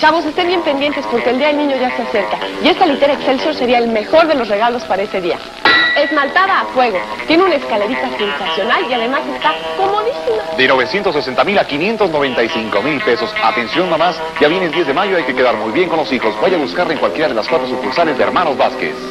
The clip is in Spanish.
Chavos, estén bien pendientes porque el Día del Niño ya se acerca. Y esta litera Excelsior sería el mejor de los regalos para ese día. Esmaltada a fuego. Tiene una escalerita sensacional y además está comodísima. De 960 mil a 595 mil pesos. Atención mamás, ya viene el 10 de mayo, hay que quedar muy bien con los hijos. Vaya a buscarla en cualquiera de las cuatro sucursales de Hermanos Vázquez.